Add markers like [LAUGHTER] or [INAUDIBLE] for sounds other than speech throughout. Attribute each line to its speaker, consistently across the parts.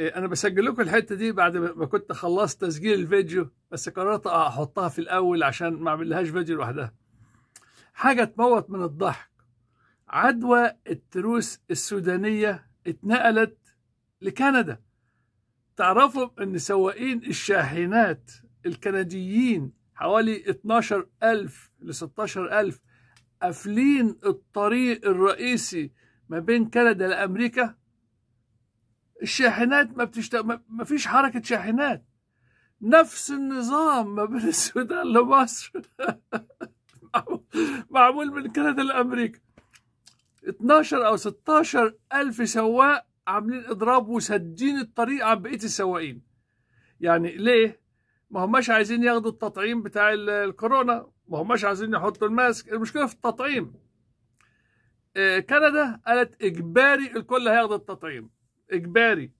Speaker 1: إيه، أنا بسجل لكم الحتة دي بعد ما كنت خلصت تسجيل الفيديو بس قررت أحطها في الأول عشان ما أعملهاش فيديو لوحدها. حاجة تموت من الضحك. عدوى التروس السودانية اتنقلت لكندا. تعرفوا إن سواقين الشاحنات الكنديين حوالي 12000 ل 16000 قافلين الطريق الرئيسي ما بين كندا لأمريكا؟ الشاحنات ما بتشت... ما فيش حركة شاحنات. نفس النظام ما بين [LAUGHS] السودان لمصر. [LAUGHS] معمول من كندا لأمريكا. 12 أو 16 ألف سواق عاملين إضراب وسدين الطريق عن بقية السواقين. يعني ليه؟ ما هماش عايزين ياخدوا التطعيم بتاع الكورونا. ما هماش عايزين يحطوا الماسك. المشكلة في التطعيم. كندا قالت إجباري الكل هياخد التطعيم. إجباري.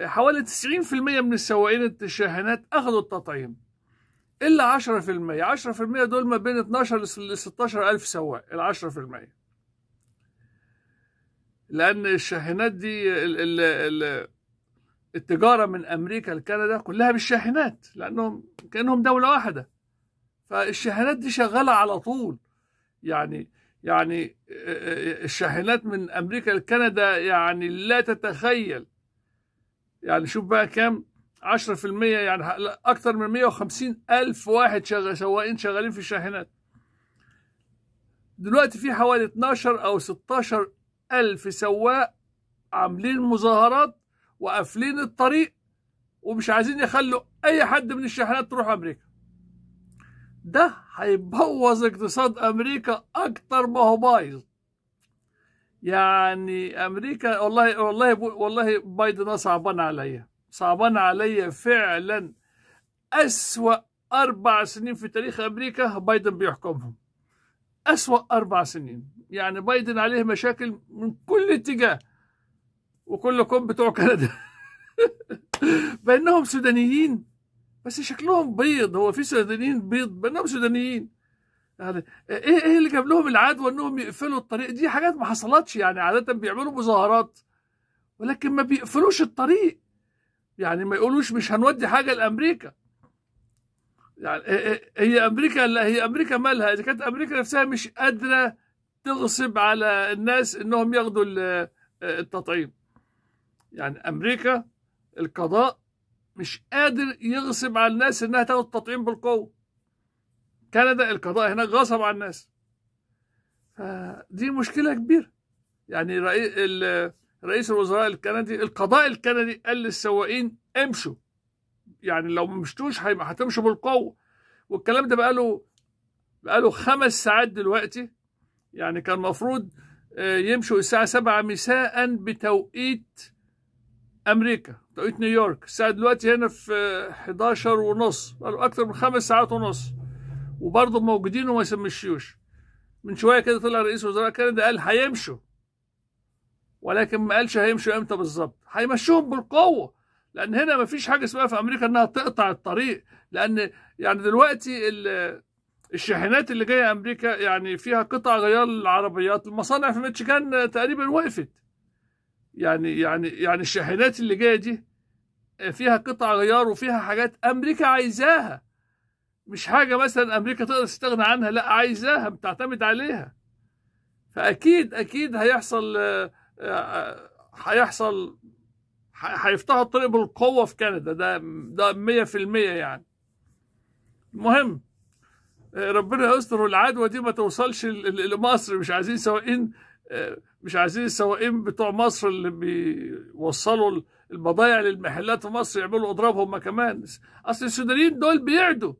Speaker 1: حوالي 90% من السواقين الشاحنات أخذوا التطعيم. إلا 10% 10% دول ما بين 12 ل 16 ألف سواق. ال 10% لأن الشاحنات دي ال ال ال التجارة من أمريكا لكندا كلها بالشاحنات لأنهم كأنهم دولة واحدة. فالشاحنات دي شغالة على طول. يعني يعني الشاحنات من أمريكا لكندا يعني لا تتخيل. يعني شوف بقى كام؟ 10% يعني أكثر من 150 ألف واحد شغال سواقين شغالين في الشاحنات. دلوقتي في حوالي 12 أو 16 ألف سواق عاملين مظاهرات وقافلين الطريق ومش عايزين يخلوا أي حد من الشاحنات تروح أمريكا. ده هيبوظ اقتصاد أمريكا أكتر ما هو بايظ يعني أمريكا والله والله والله بايدن صعبان عليا. صعبان عليا فعلا. أسوأ أربع سنين في تاريخ أمريكا بايدن بيحكمهم. أسوأ أربع سنين. يعني بايدن عليه مشاكل من كل اتجاه وكلكم بتوع كندا. [LAUGHS] بأنهم سودانيين. بس شكلهم بيض هو في سودانيين بيض بانهم سودانيين يعني إيه إيه اللي جاب لهم العدوى إنهم يقفلوا الطريق؟ دي حاجات ما حصلتش يعني عادة بيعملوا مظاهرات ولكن ما بيقفلوش الطريق. يعني ما يقولوش مش هنودي حاجة لأمريكا. يعني هي أمريكا لا هي أمريكا مالها؟ إذا كانت أمريكا نفسها مش قادرة تغصب على الناس إنهم ياخدوا التطعيم. يعني أمريكا القضاء مش قادر يغصب على الناس إنها تاخد التطعيم بالقوة. كندا القضاء هناك غصب على الناس. فدي مشكلة كبيرة. يعني رئيس الوزراء الكندي القضاء الكندي قال للسواقين امشوا. يعني لو ما مشتوش هتمشوا بالقوة. والكلام ده بقاله بقاله خمس ساعات دلوقتي. يعني كان المفروض يمشوا الساعة 7 مساء بتوقيت أمريكا توقيت نيويورك. الساعة دلوقتي هنا في 11 ونص بقالوا أكتر من خمس ساعات ونص. وبرضه موجودين وما يمشيوش من شوية كده طلع رئيس وزراء كندا قال هيمشوا. ولكن ما قالش هيمشوا إمتى بالظبط. هيمشوهم بالقوة. لأن هنا ما فيش حاجة اسمها في أمريكا إنها تقطع الطريق. لأن يعني دلوقتي الشاحنات اللي جاية أمريكا يعني فيها قطع غيار للعربيات المصانع في ميتشيغان تقريبا وقفت. يعني يعني يعني الشاحنات اللي جاية دي فيها قطع غيار وفيها حاجات أمريكا عايزاها. مش حاجة مثلا أمريكا تقدر تستغنى عنها لا عايزاها بتعتمد عليها. فأكيد أكيد هيحصل هيحصل هيفتحوا الطريق بالقوة في كندا. ده ده 100% يعني. المهم ربنا يستر والعدوى دي ما توصلش لمصر. مش عايزين سواقين مش عايزين السواقين بتوع مصر اللي بيوصلوا البضايع للمحلات في مصر يعملوا اضراب هم كمان. اصل السودانيين دول بيعدوا.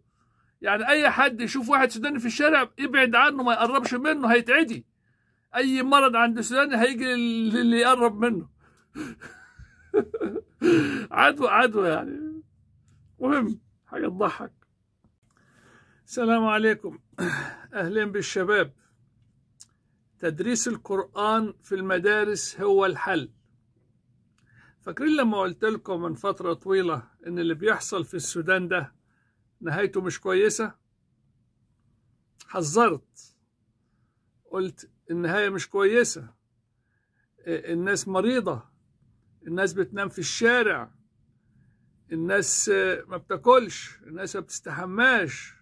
Speaker 1: يعني اي حد يشوف واحد سوداني في الشارع يبعد عنه ما يقربش منه هيتعدي. اي مرض عند السوداني هيجي للي يقرب منه. [LAUGHS] عدوى عدوى يعني. مهم حاجة تضحك. السلام عليكم. أهلا بالشباب. تدريس القرآن في المدارس هو الحل. فاكرين لما قلت لكم من فترة طويلة إن اللي بيحصل في السودان ده نهايته مش كويسة؟ حذرت. قلت النهاية مش كويسة. الناس مريضة. الناس بتنام في الشارع. الناس ما بتاكلش. الناس ما بتستحماش.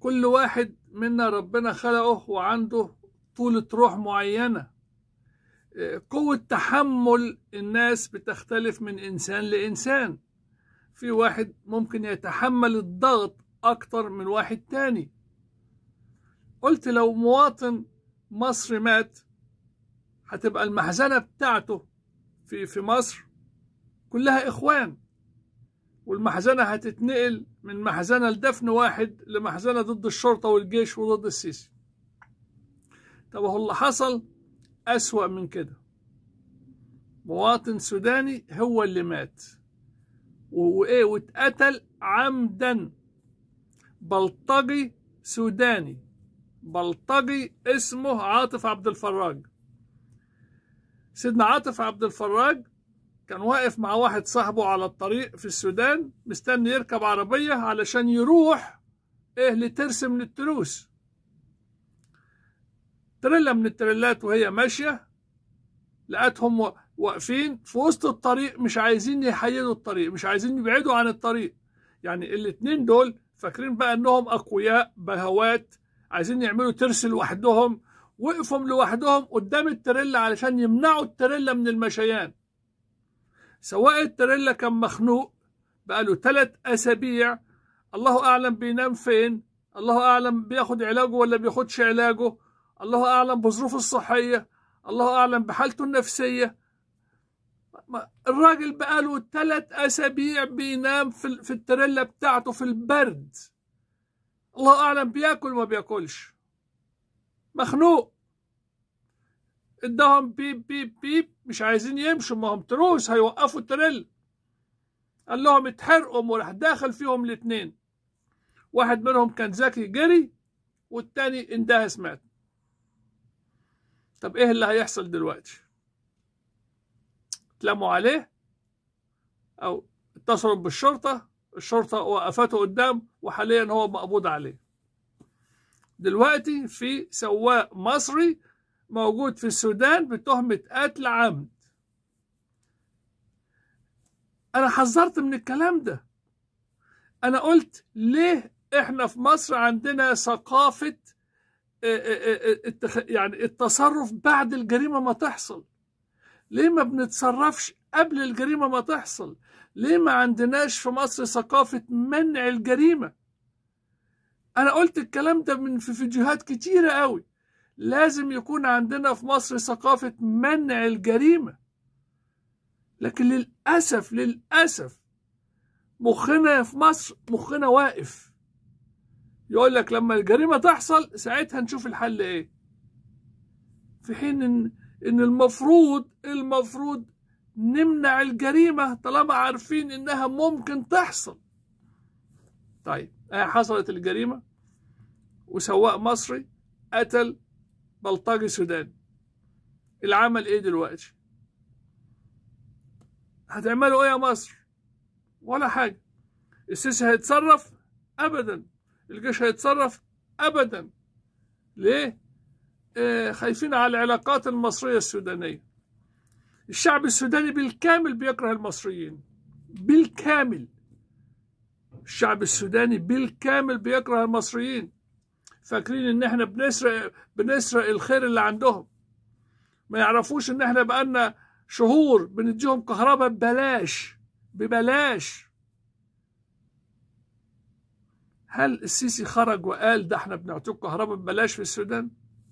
Speaker 1: كل واحد منا ربنا خلقه وعنده طولة روح معينة. قوة تحمل الناس بتختلف من إنسان لإنسان. في واحد ممكن يتحمل الضغط أكتر من واحد تاني. قلت لو مواطن مصري مات هتبقى المحزنة بتاعته في في مصر كلها إخوان. والمحزنة هتتنقل من محزنة لدفن واحد لمحزنة ضد الشرطة والجيش وضد السيسي. طب هو اللي حصل؟ أسوأ من كده. مواطن سوداني هو اللي مات. وإيه واتقتل عمدا. بلطجي سوداني. بلطجي اسمه عاطف عبد الفراج. سيدنا عاطف عبد الفراج كان واقف مع واحد صاحبه على الطريق في السودان مستني يركب عربية علشان يروح إيه لترسم من التروس تريلا من التريلات وهي ماشية لقتهم واقفين في وسط الطريق مش عايزين يحيدوا الطريق مش عايزين يبعدوا عن الطريق. يعني الاتنين دول فاكرين بقى إنهم أقوياء بهوات عايزين يعملوا ترس لوحدهم. وقفوا لوحدهم قدام التريلا علشان يمنعوا التريلا من المشيان. سواء التريلا كان مخنوق بقاله ثلاث أسابيع الله أعلم بينام فين الله أعلم بياخد علاجه ولا بياخدش علاجه. الله أعلم بظروفه الصحية الله أعلم بحالته النفسية. الراجل بقاله ثلاث أسابيع بينام في, في التريلا بتاعته في البرد. الله أعلم بياكل ما بياكلش. مخنوق. اداهم بيب بيب بيب مش عايزين يمشوا ما هم تروس هيوقفوا التريل. قال لهم اتحرقوا وراح داخل فيهم الاثنين واحد منهم كان ذكي جري والتاني اندهس مات طب إيه اللي هيحصل دلوقتي؟ اتلموا عليه أو اتصلوا بالشرطة الشرطة وقفته قدام وحاليا هو مقبوض عليه. دلوقتي في سواق مصري موجود في السودان بتهمة قتل عمد. أنا حذرت من الكلام ده. أنا قلت ليه إحنا في مصر عندنا ثقافة يعني التصرف بعد الجريمة ما تحصل. ليه ما بنتصرفش قبل الجريمة ما تحصل؟ ليه ما عندناش في مصر ثقافة منع الجريمة؟ أنا قلت الكلام ده من في فيديوهات كتيرة قوي. لازم يكون عندنا في مصر ثقافة منع الجريمة. لكن للأسف للأسف مخنا في مصر مخنا واقف. يقول لك لما الجريمة تحصل ساعتها نشوف الحل إيه. في حين ان, إن المفروض المفروض نمنع الجريمة طالما عارفين إنها ممكن تحصل. طيب حصلت الجريمة وسواق مصري قتل بلطجي سوداني. العمل إيه دلوقتي؟ هتعملوا إيه يا مصر؟ ولا حاجة. السيسي هيتصرف ابدا. الجيش هيتصرف ابدا. ليه؟ آه خايفين على العلاقات المصرية السودانية. الشعب السوداني بالكامل بيكره المصريين. بالكامل. الشعب السوداني بالكامل بيكره المصريين. فاكرين إن إحنا بنسرق بنسرق الخير اللي عندهم. ما يعرفوش إن إحنا بقالنا شهور بنديهم كهرباء ببلاش ببلاش. هل السيسي خرج وقال ده إحنا بنعطيك كهرباء ببلاش في السودان؟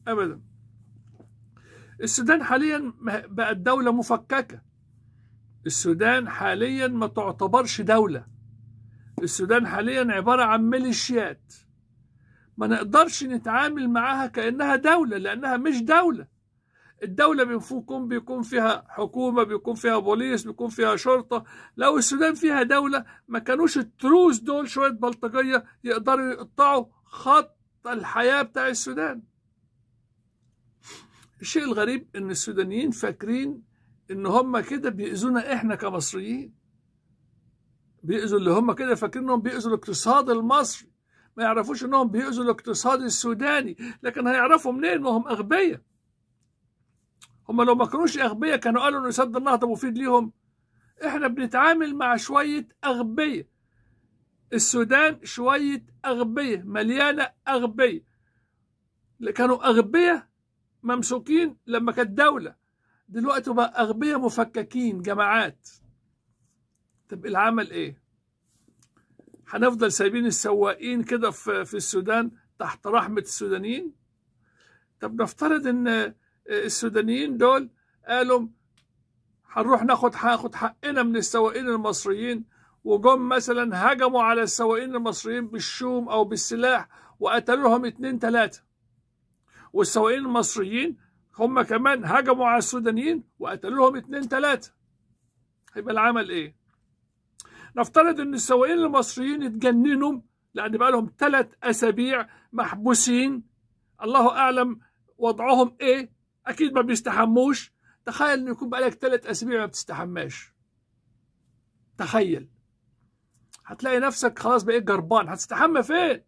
Speaker 1: ابدا. السودان حاليا بقت دولة مفككة. السودان حاليا ما تعتبرش دولة. السودان حاليا عبارة عن ميليشيات. ما نقدرش نتعامل معاها كأنها دولة لأنها مش دولة. الدولة بيكون بيكون فيها حكومة بيكون فيها بوليس بيكون فيها شرطة. لو السودان فيها دولة ما كانوش التروس دول شوية بلطجية يقدروا يقطعوا خط الحياة بتاع السودان. الشيء الغريب إن السودانيين فاكرين إن هم كده بيأذونا إحنا كمصريين. بيأذوا اللي هم كده فاكرين إنهم بيأذوا الاقتصاد المصري. ما يعرفوش إنهم بيأذوا الاقتصاد السوداني لكن هيعرفوا منين وهم أغبياء. هم لو ما كانوش أغبياء كانوا قالوا ان سد النهضه مفيد ليهم. إحنا بنتعامل مع شوية أغبياء. السودان شوية أغبياء مليانة أغبياء. كانوا أغبياء ممسوكين لما كانت دولة. دلوقتي بقى أغبياء مفككين جماعات. طب العمل إيه؟ هنفضل سايبين السواقين كده في في السودان تحت رحمة السودانيين؟ طب نفترض إن السودانيين دول قالوا هنروح ناخد هاخد حقنا من السواقين المصريين وجم مثلا هجموا على السواقين المصريين بالشوم أو بالسلاح وقتلوا لهم اتنين تلاتة. والسواقين المصريين هم كمان هجموا على السودانيين وقتلوا لهم اتنين تلاتة. هيبقى العمل إيه؟ نفترض إن السواقين المصريين اتجننوا لأن بقى لهم ثلاث أسابيع محبوسين. الله أعلم وضعهم إيه؟ أكيد ما بيستحموش. تخيل ان يكون بقالك ثلاث أسابيع ما بتستحماش. تخيل. هتلاقي نفسك خلاص بقيت جربان. هتستحمى فين؟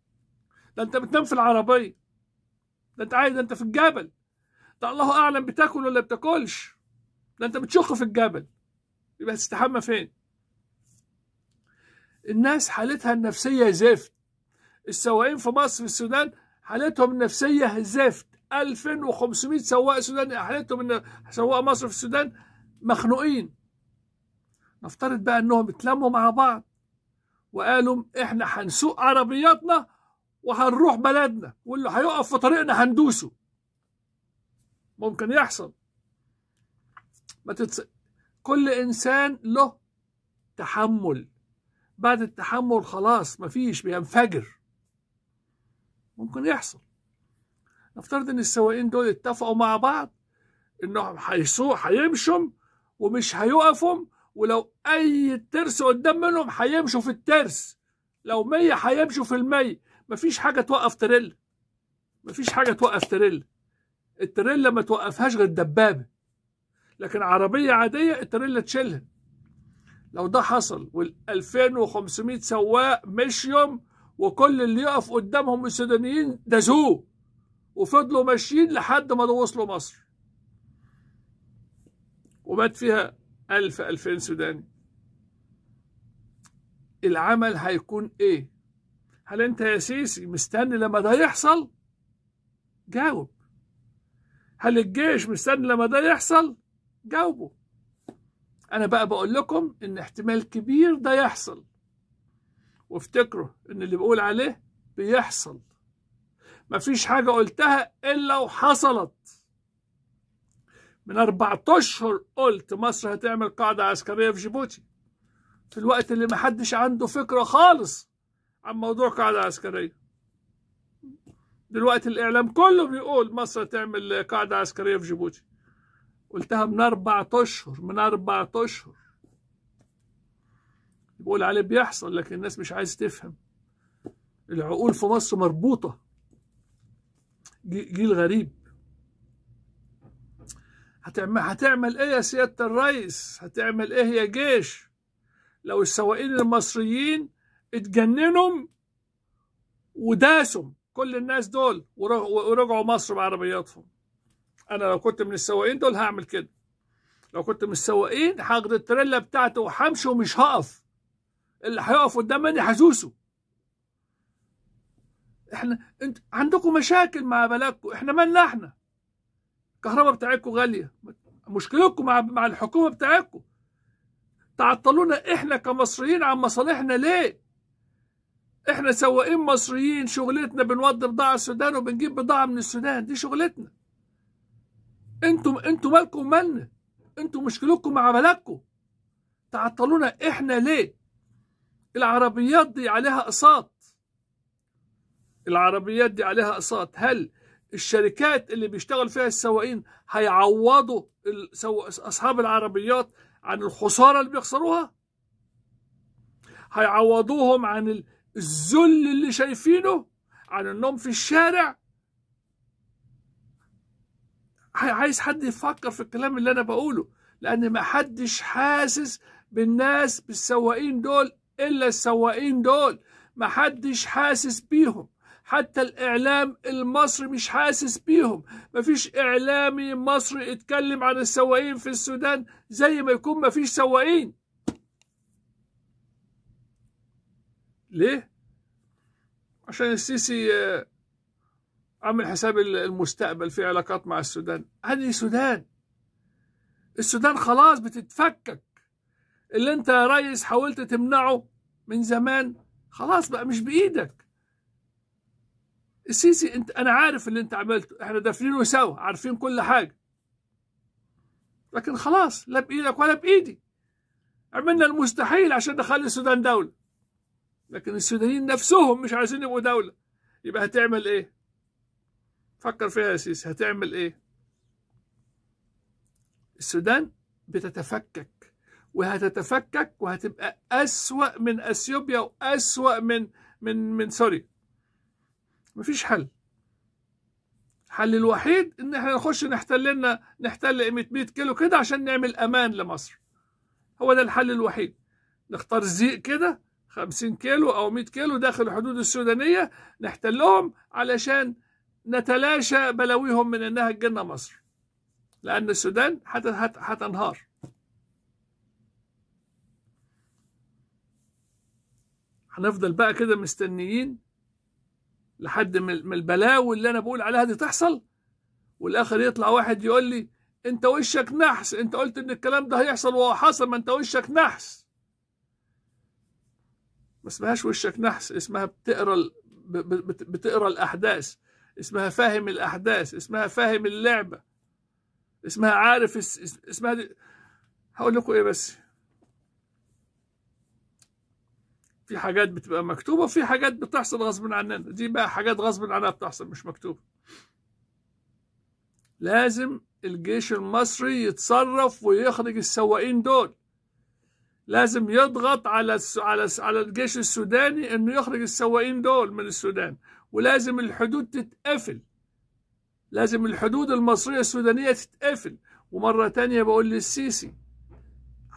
Speaker 1: ده أنت بتنام في العربية. ده أنت عايز ده أنت في الجبل. ده الله أعلم بتاكل ولا بتاكلش. ده أنت بتشخ في الجبل. يبقى هتستحمى فين؟ الناس حالتها النفسية زفت. السواقين في مصر في السودان حالتهم النفسية زفت. 2500 سواق سوداني حالتهم إن سواق مصر في السودان مخنوقين. نفترض بقى إنهم اتلموا مع بعض وقالوا إحنا هنسوق عربياتنا وهنروح بلدنا واللي هيقف في طريقنا هندوسه. ممكن يحصل. ما تتص... كل إنسان له تحمل. بعد التحمل خلاص مفيش بينفجر. ممكن يحصل. نفترض إن السواقين دول اتفقوا مع بعض إنهم هيسوق هيمشوا ومش هيقفوا ولو أي ترس قدام منهم هيمشوا في الترس. لو مية هيمشوا في المية. مفيش حاجة توقف تريلا مفيش حاجة توقف تريلا التريلا ما توقفهاش غير دبابة. لكن عربية عادية التريلا تشيلها. لو ده حصل وال 2500 سواق مشيهم وكل اللي يقف قدامهم السودانيين دزوه. وفضلوا ماشيين لحد ما وصلوا مصر. ومات فيها ألف ألفين سوداني. العمل هيكون إيه؟ هل أنت يا سيسي مستني لما ده يحصل؟ جاوب. هل الجيش مستني لما ده يحصل؟ جاوبوا. أنا بقى بقول لكم إن احتمال كبير ده يحصل. وافتكروا إن اللي بقول عليه بيحصل. مفيش حاجة قلتها إلا وحصلت. من أربعة أشهر قلت مصر هتعمل قاعدة عسكرية في جيبوتي. في الوقت اللي محدش عنده فكرة خالص عن موضوع قاعدة عسكرية. دلوقتي الإعلام كله بيقول مصر هتعمل قاعدة عسكرية في جيبوتي. قلتها من أربعة أشهر من أربعة أشهر. بقول عليه بيحصل لكن الناس مش عايز تفهم. العقول في مصر مربوطة. جيل غريب. هتعمل هتعمل إيه يا سيادة الرئيس؟ هتعمل إيه يا جيش؟ لو السواقين المصريين اتجننوا وداسوا كل الناس دول ورجعوا مصر بعربياتهم. أنا لو كنت من السواقين دول هعمل كده. لو كنت من السواقين هاخد التريلا بتاعته وهمشي ومش هقف. اللي هيقف قدام مني إحنا أنت عندكم مشاكل مع بلدكم إحنا مالنا إحنا؟ الكهرباء بتاعتكم غالية. مشكلتكم مع الحكومة بتاعتكم. تعطلونا إحنا كمصريين عن مصالحنا ليه؟ إحنا سواقين مصريين شغلتنا بنودي بضاعة السودان وبنجيب بضاعة من السودان دي شغلتنا. أنتم أنتم مالكم مالنا؟ أنتم مشكلتكم مع بلدكم. تعطلونا إحنا ليه؟ العربيات دي عليها أقساط. العربيات دي عليها أقساط. هل الشركات اللي بيشتغل فيها السواقين هيعوضوا أصحاب العربيات عن الخسارة اللي بيخسروها؟ هيعوضوهم عن الذل اللي شايفينه عن النوم في الشارع؟ عايز حد يفكر في الكلام اللي أنا بقوله لأن ما حدش حاسس بالناس بالسواقين دول إلا السواقين دول. ما حدش حاسس بيهم. حتى الإعلام المصري مش حاسس بيهم. مفيش إعلامي مصري اتكلم عن السواقين في السودان زي ما يكون مفيش سواقين. ليه؟ عشان السيسي عامل حساب المستقبل في علاقات مع السودان. هذه السودان السودان خلاص بتتفكك. اللي انت يا ريس حاولت تمنعه من زمان خلاص بقى مش بإيدك. السيسي انت أنا عارف اللي انت عملته إحنا دافنينه سوا عارفين كل حاجة. لكن خلاص لا بإيدك ولا بإيدي. عملنا المستحيل عشان نخلي السودان دولة. لكن السودانيين نفسهم مش عايزين يبقوا دولة. يبقى هتعمل إيه؟ فكر فيها يا سيسي هتعمل إيه؟ السودان بتتفكك. وهتتفكك وهتبقى أسوأ من أثيوبيا وأسوأ من من من سوريا مفيش حل. الحل الوحيد إن إحنا نخش نحتل لنا نحتل قيمه 100 كيلو كده عشان نعمل أمان لمصر. هو ده الحل الوحيد. نختار زيق كده 50 كيلو أو 100 كيلو داخل الحدود السودانية نحتلهم علشان نتلاشى بلاويهم من إنها تجينا مصر. لأن السودان هتنهار. هنفضل بقى كده مستنيين لحد من البلاوي اللي أنا بقول عليها دي تحصل. والآخر يطلع واحد يقول لي أنت وشك نحس. أنت قلت إن الكلام ده هيحصل وهو حصل ما أنت وشك نحس. ما اسمهاش وشك نحس اسمها بتقرأ بتقرأ الأحداث. اسمها فاهم الأحداث اسمها فاهم اللعبة. اسمها عارف اسمها دي. هقول لكم إيه بس. في حاجات بتبقى مكتوبة وفي حاجات بتحصل غصب عننا. دي بقى حاجات غصب عنها بتحصل مش مكتوبة. لازم الجيش المصري يتصرف ويخرج السواقين دول. لازم يضغط على على على الجيش السوداني إنه يخرج السواقين دول من السودان. ولازم الحدود تتقفل. لازم الحدود المصرية السودانية تتقفل. ومرة تانية بقول للسيسي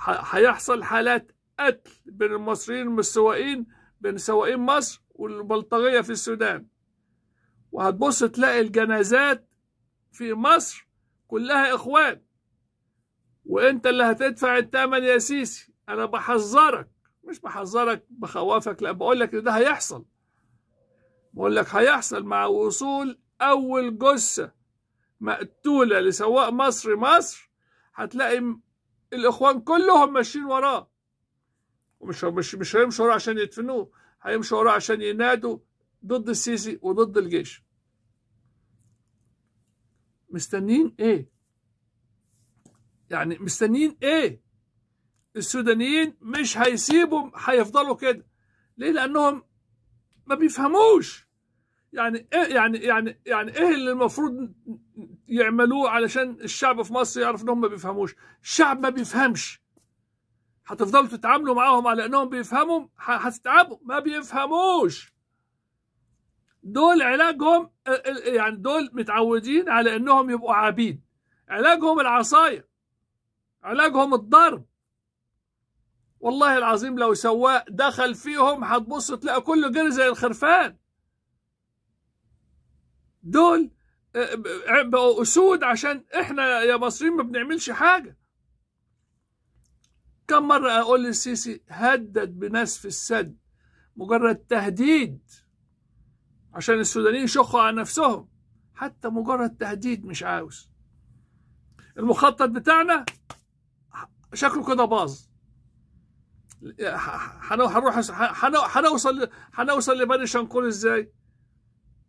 Speaker 1: هيحصل حالات قتل بين المصريين والسواقين بين سواقين مصر والبلطجية في السودان. وهتبص تلاقي الجنازات في مصر كلها إخوان. وإنت اللي هتدفع الثمن يا سيسي أنا بحذرك مش بحذرك بخوفك لا بقول لك ده هيحصل. بقول لك هيحصل مع وصول أول جثة مقتولة لسواق مصري مصر هتلاقي الإخوان كلهم ماشيين وراه. ومش مش مش هيمشوا وراه عشان يدفنوه هيمشوا وراه عشان ينادوا ضد السيسي وضد الجيش. مستنيين إيه؟ يعني مستنيين إيه؟ السودانيين مش هيسيبوا هيفضلوا كده. ليه؟ لأنهم ما بيفهموش. يعني إيه يعني يعني يعني إيه اللي المفروض يعملوه علشان الشعب في مصر يعرف انهم ما بيفهموش؟ الشعب ما بيفهمش. هتفضلوا تتعاملوا معاهم على إنهم بيفهموا هتتعبوا ما بيفهموش. دول علاجهم يعني دول متعودين على إنهم يبقوا عبيد علاجهم العصاية. علاجهم الضرب. والله العظيم لو سواق دخل فيهم هتبص تلاقي كله جري زي الخرفان. دول بقوا أسود عشان إحنا يا مصريين ما بنعملش حاجة. كم مرة أقول للسيسي هدد بنسف السد مجرد تهديد عشان السودانيين يشخوا على نفسهم. حتى مجرد تهديد مش عاوز. المخطط بتاعنا شكله كده باظ. هنروح هنوصل هنوصل لبني شنقول إزاي؟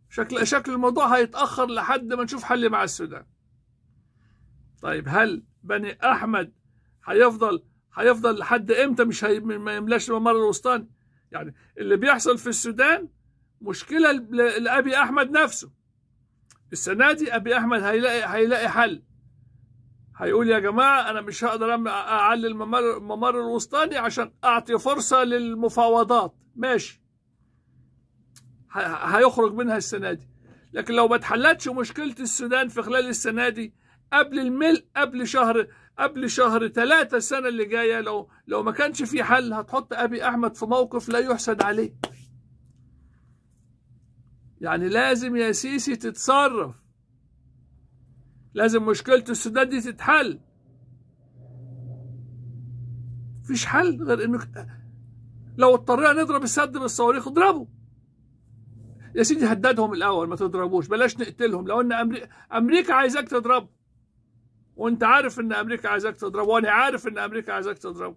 Speaker 1: شكل شكل الموضوع هيتأخر لحد ما نشوف حل مع السودان. طيب هل بني أحمد هيفضل هيفضل لحد إمتى مش هي... ما يملاش الممر الوسطاني؟ يعني اللي بيحصل في السودان مشكلة لأبي أحمد نفسه. السنة دي أبي أحمد هيلاقي هيلاقي حل. هيقول يا جماعة أنا مش هقدر اعلي الممر الممر الوسطاني عشان أعطي فرصة للمفاوضات. ماشي. هيخرج منها السنة دي. لكن لو ما اتحلتش مشكلة السودان في خلال السنة دي قبل الملء قبل شهر قبل شهر ثلاثة السنة اللي جاية لو لو ما كانش في حل هتحط أبي أحمد في موقف لا يحسد عليه. يعني لازم يا سيسي تتصرف. لازم مشكلة السودان دي تتحل. مفيش حل غير إنك لو اضطرينا نضرب السد بالصواريخ اضربه. يا سيدي هددهم الأول ما تضربوش بلاش نقتلهم. لو إن أمريكا, أمريكا عايزاك تضربه. وانت عارف ان أمريكا عايزاك تضربه وأنا عارف ان أمريكا عايزاك تضربه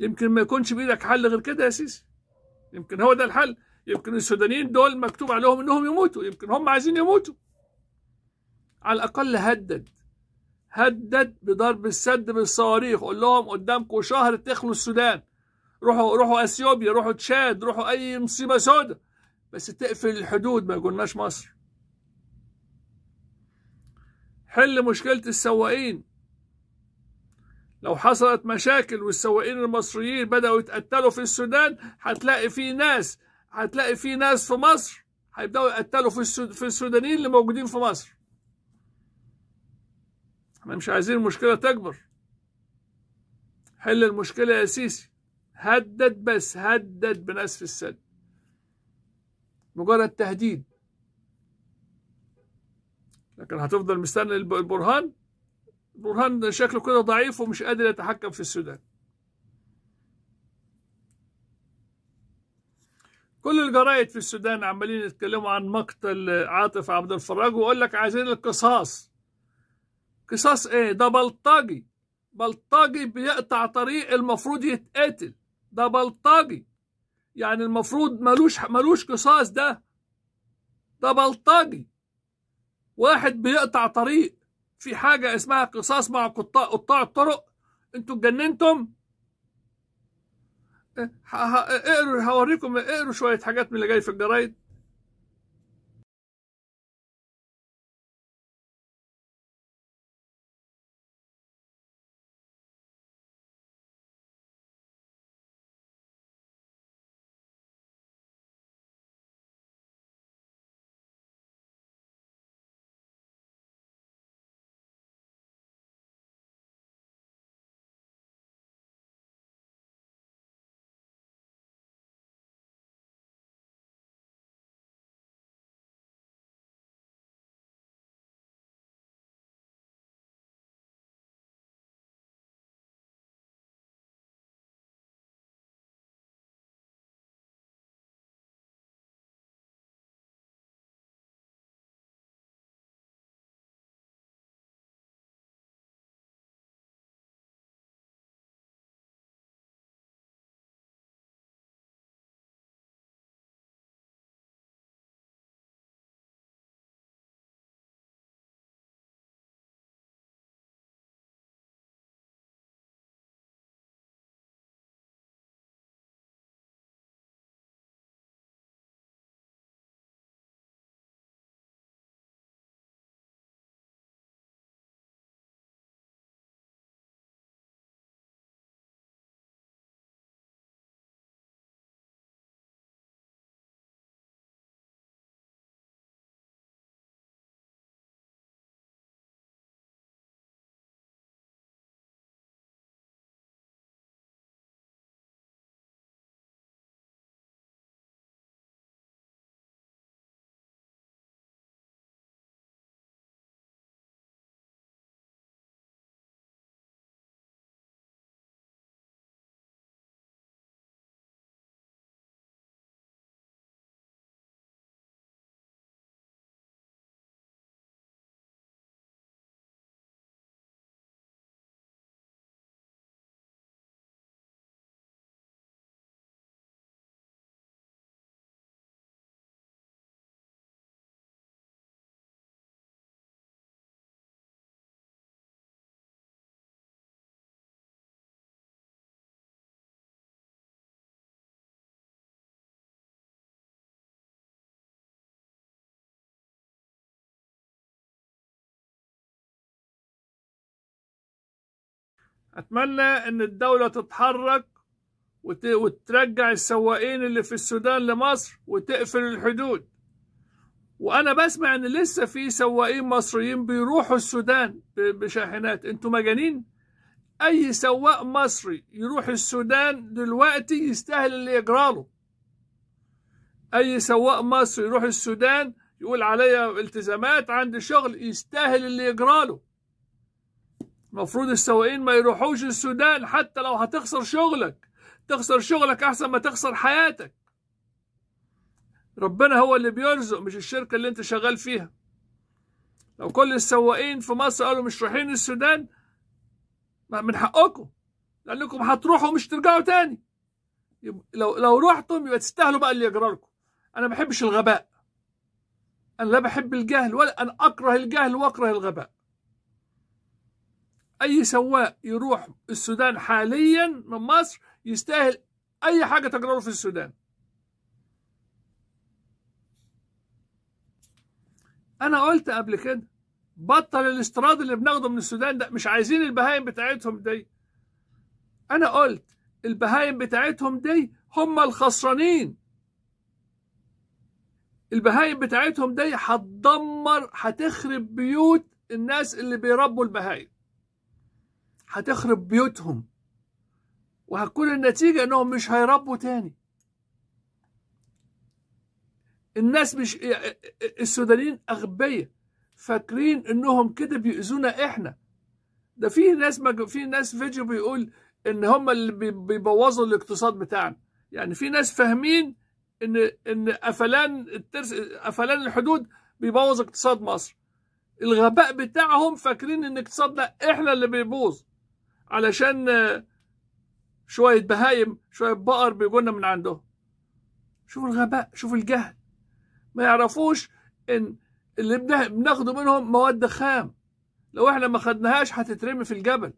Speaker 1: يمكن ما يكونش بإيدك حل غير كده يا سيسي. يمكن هو ده الحل. يمكن السودانيين دول مكتوب عليهم إنهم يموتوا. يمكن هم عايزين يموتوا. على الأقل هدد. هدد بضرب السد بالصواريخ. قول لهم قدامكم شهر تخلوا السودان. روحوا روحوا إثيوبيا روحوا تشاد روحوا أي مصيبة سوداء. بس تقفل الحدود ما يقولناش مصر. حل مشكلة السواقين. لو حصلت مشاكل والسواقين المصريين بدأوا يتقتلوا في السودان هتلاقي في ناس هتلاقي في ناس في مصر هيبدأوا يقتلوا في السود... في السودانيين اللي موجودين في مصر. إحنا مش عايزين المشكلة تكبر. حل المشكلة يا سيسي. هدد بس هدد بناس في السد. مجرد تهديد. لكن هتفضل مستني البرهان؟ برهان شكله كده ضعيف ومش قادر يتحكم في السودان. كل الجرايد في السودان عمالين يتكلموا عن مقتل عاطف عبد الفراج ويقول لك عايزين القصاص. قصاص إيه؟ ده بلطجي. بلطجي بيقطع طريق المفروض يتقتل. ده بلطجي. يعني المفروض ملوش ملوش قصاص ده. ده بلطجي. واحد بيقطع طريق في حاجة اسمها قصاص مع قطاع, قطاع الطرق. أنتوا اتجننتم؟ اقروا هوريكم اقروا شوية حاجات من اللي جاي في الجرايد. أتمنى أن الدولة تتحرك وت... وترجع السواقين اللي في السودان لمصر وتقفل الحدود. وأنا بسمع أن لسه في سواقين مصريين بيروحوا السودان. بشاحنات. أنتوا مجانين؟ أي سواق مصري يروح السودان دلوقتي يستاهل اللي يجراله أي سواق مصري يروح السودان يقول عليا التزامات عندي شغل يستاهل اللي يجراله المفروض السواقين ما يروحوش السودان حتى لو هتخسر شغلك. تخسر شغلك أحسن ما تخسر حياتك. ربنا هو اللي بيرزق مش الشركة اللي أنت شغال فيها. لو كل السواقين في مصر قالوا مش رايحين السودان من حقكم لأنكم هتروحوا مش ترجعوا تاني. لو لو رحتم يبقى تستاهلوا بقى اللي يجرى لكم أنا ما بحبش الغباء. أنا لا بحب الجهل ولا أنا أكره الجهل وأكره الغباء. أي سواق يروح السودان حاليا من مصر يستاهل أي حاجة تجرى في السودان. أنا قلت قبل كده بطل الاستيراد اللي بناخده من السودان ده مش عايزين البهايم بتاعتهم دي. أنا قلت البهايم بتاعتهم دي هم الخسرانين. البهايم بتاعتهم دي هتدمر هتخرب بيوت الناس اللي بيربوا البهايم. هتخرب بيوتهم. وهتكون النتيجة إنهم مش هيربوا تاني. الناس مش السودانيين أغبياء فاكرين إنهم كده بيؤذونا إحنا. ده في ناس مج... في ناس فيديو بيقول إن هم اللي بيبوظوا الاقتصاد بتاعنا. يعني في ناس فاهمين إن إن قفلان الترس قفلان الحدود بيبوظ اقتصاد مصر. الغباء بتاعهم فاكرين إن اقتصادنا إحنا اللي بيبوظ. علشان شوية بهايم شوية بقر بيجونا من عندهم شوفوا الغباء شوفوا الجهل. ما يعرفوش إن اللي بناخده منهم مواد خام لو إحنا ما خدناهاش هتترمي في الجبل.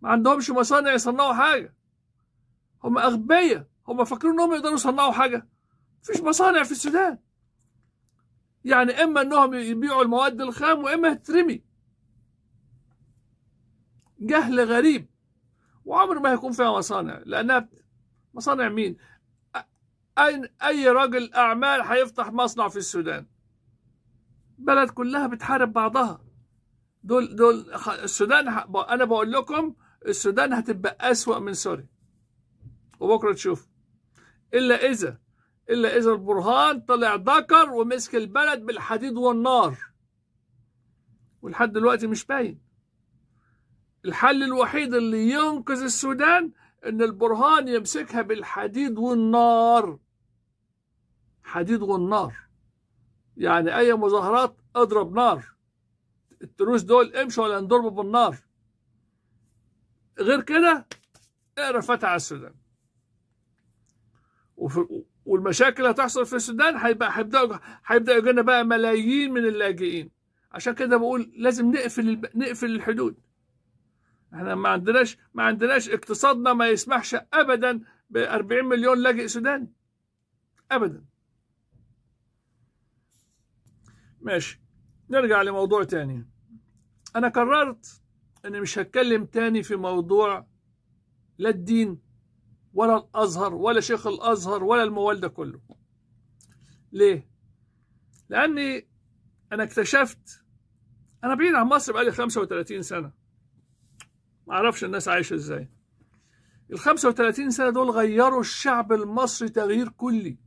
Speaker 1: ما عندهمش مصانع يصنعوا حاجة. هم أغبياء. هم فاكرين إنهم يقدروا يصنعوا حاجة. مفيش مصانع في السودان. يعني إما إنهم يبيعوا المواد الخام وإما تترمي. جهل غريب. وعمر ما هيكون فيها مصانع لأنها مصانع مين؟ أي أي راجل أعمال هيفتح مصنع في السودان. بلد كلها بتحارب بعضها. دول دول السودان أنا بقول لكم السودان هتبقى أسوأ من سوريا. وبكرة تشوف إلا إذا إلا إذا البرهان طلع ذكر ومسك البلد بالحديد والنار. ولحد دلوقتي مش باين. الحل الوحيد اللي ينقذ السودان إن البرهان يمسكها بالحديد والنار. حديد والنار. يعني أي مظاهرات أضرب نار. التروس دول امشوا ولا نضربوا بالنار. غير كده اقرأ فتح على السودان. والمشاكل اللي هتحصل في السودان هيبقى هيبدأوا هيبدا يجينا بقى ملايين من اللاجئين. عشان كده بقول لازم نقفل. نقفل الحدود. إحنا ما عندناش ما عندناش اقتصادنا ما يسمحش ابدا ب 40 مليون لاجئ سوداني ابدا. ماشي. نرجع لموضوع تاني. أنا قررت إني مش هتكلم تاني في موضوع لا الدين ولا الأزهر ولا شيخ الأزهر ولا الموال ده كله. ليه؟ لأني أنا اكتشفت أنا بعيد عن مصر بقالي 35 سنة. ما أعرفش الناس عايشة إزاي. ال 35 سنة دول غيروا الشعب المصري تغيير كلي.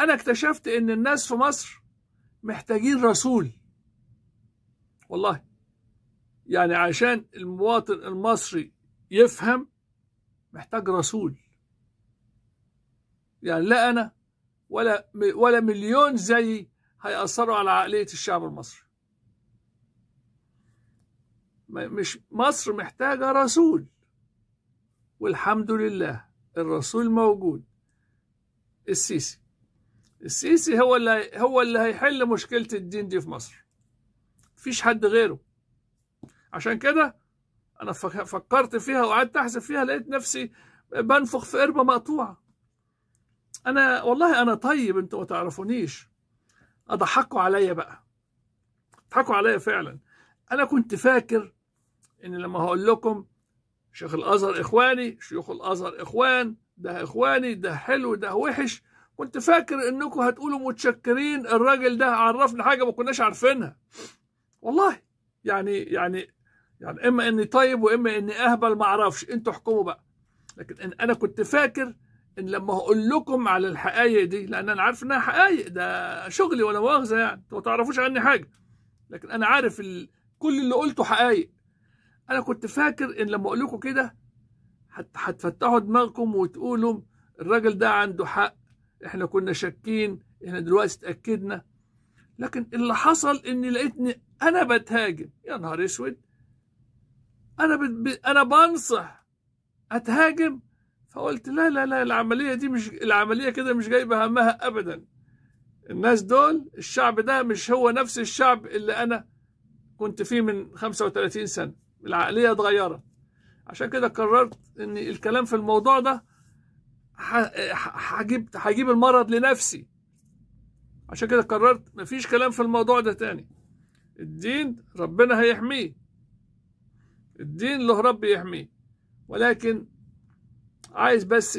Speaker 1: أنا اكتشفت إن الناس في مصر محتاجين رسول. والله. يعني عشان المواطن المصري يفهم محتاج رسول. يعني لا أنا ولا ولا مليون زي هيأثروا على عقلية الشعب المصري. مش مصر محتاجة رسول. والحمد لله الرسول موجود. السيسي. السيسي هو اللي هو اللي هيحل مشكلة الدين دي في مصر. مفيش حد غيره. عشان كده أنا فكرت فيها وقعدت أحسب فيها لقيت نفسي بنفخ في قربة مقطوعة. أنا والله أنا طيب أنتوا ما تعرفونيش. أضحكوا عليا بقى. أضحكوا عليا فعلا. أنا كنت فاكر إن لما هقول لكم شيخ الأزهر إخواني شيوخ الأزهر إخوان ده إخواني ده حلو ده وحش كنت فاكر إنكم هتقولوا متشكرين الراجل ده عرفنا حاجة ما كناش عارفينها. والله يعني يعني يعني إما إني طيب وإما إني أهبل ما أعرفش أنتوا احكموا بقى. لكن إن أنا كنت فاكر إن لما أقول لكم على الحقائق دي لأن أنا عارف إنها حقائق ده شغلي ولا مؤاخذة يعني أنتوا ما تعرفوش عني حاجة. لكن أنا عارف ال... كل اللي قلته حقائق. أنا كنت فاكر إن لما أقول لكم كده هتفتحوا دماغكم وتقولوا الراجل ده عنده حق إحنا كنا شاكين إحنا دلوقتي اتأكدنا. لكن اللي حصل إني لقيتني أنا بتهاجم. يا نهار أسود! أنا بت... أنا بنصح أتهاجم. فقلت لا لا لا العملية دي مش العملية كده مش جايبة همها ابدا. الناس دول الشعب ده مش هو نفس الشعب اللي أنا كنت فيه من 35 سنة. العقلية اتغيرت. عشان كده قررت إن الكلام في الموضوع ده هجيب هجيب المرض لنفسي. عشان كده قررت مفيش كلام في الموضوع ده تاني. الدين ربنا هيحميه. الدين له رب يحميه. ولكن عايز بس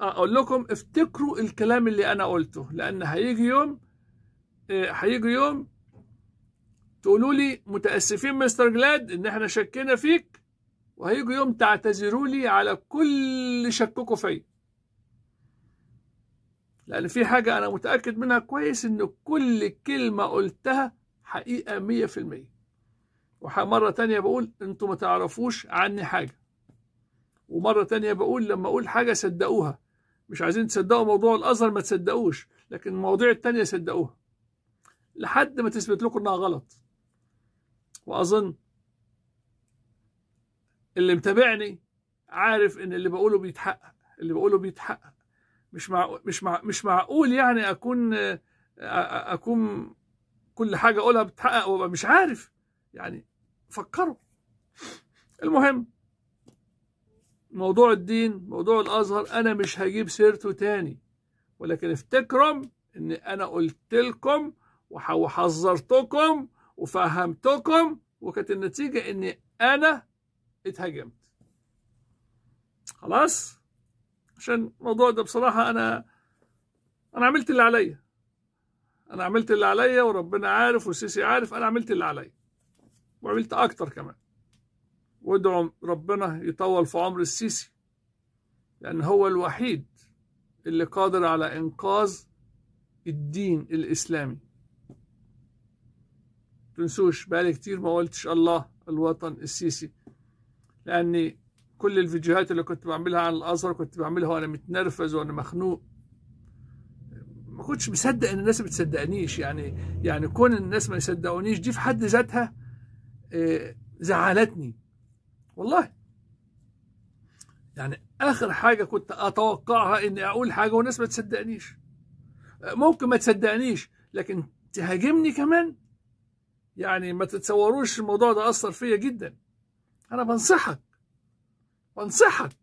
Speaker 1: أقول لكم افتكروا الكلام اللي أنا قلته لأن هيجي يوم هيجي يوم تقولوا لي متأسفين مستر جلاد إن إحنا شكينا فيك وهيجي يوم تعتذروا لي على كل شككوا فيا. لأن في حاجة أنا متأكد منها كويس إن كل كلمة قلتها حقيقة مية في المية. ومرة تانية بقول أنتوا ما تعرفوش عني حاجة. ومرة تانية بقول لما أقول حاجة صدقوها. مش عايزين تصدقوا موضوع الأزهر ما تصدقوش لكن المواضيع التانية صدقوها. لحد ما تثبت لكم إنها غلط. واظن اللي متابعني عارف ان اللي بقوله بيتحقق اللي بقوله بيتحقق. مش مع مش مع مش معقول يعني أكون أكون كل حاجة أقولها بتحقق وأبقى مش عارف. يعني فكروا. المهم موضوع الدين موضوع الأزهر أنا مش هجيب سيرته تاني. ولكن افتكروا إن أنا قلت لكم وحذرتكم وفهمتكم وكانت النتيجة ان أنا اتهاجمت خلاص؟ عشان الموضوع ده بصراحة أنا أنا عملت اللي عليا. أنا عملت اللي عليا وربنا عارف والسيسي عارف أنا عملت اللي عليا. وعملت أكتر كمان. وادعوا ربنا يطول في عمر السيسي. لأن هو الوحيد اللي قادر على إنقاذ الدين الإسلامي. تنسوش بقالي كتير ما قلتش الله الوطن السيسي. لأني كل الفيديوهات اللي كنت بعملها عن الازهر كنت بعملها وأنا متنرفز وأنا مخنوق. ما كنتش مصدق إن الناس ما بتصدقنيش. يعني يعني كون الناس ما يصدقونيش دي في حد ذاتها زعلتني. والله. يعني آخر حاجة كنت أتوقعها إني أقول حاجة والناس ما تصدقنيش. ممكن ما تصدقنيش لكن تهاجمني كمان يعني ما تتصوروش الموضوع ده أثر فيا جدا. أنا بنصحك بنصحك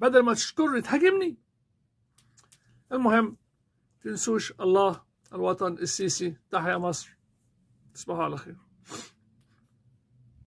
Speaker 1: بدل ما تشكرني تهاجمني. المهم تنسوش الله الوطن السيسي تحيا مصر. تصبحوا على خير.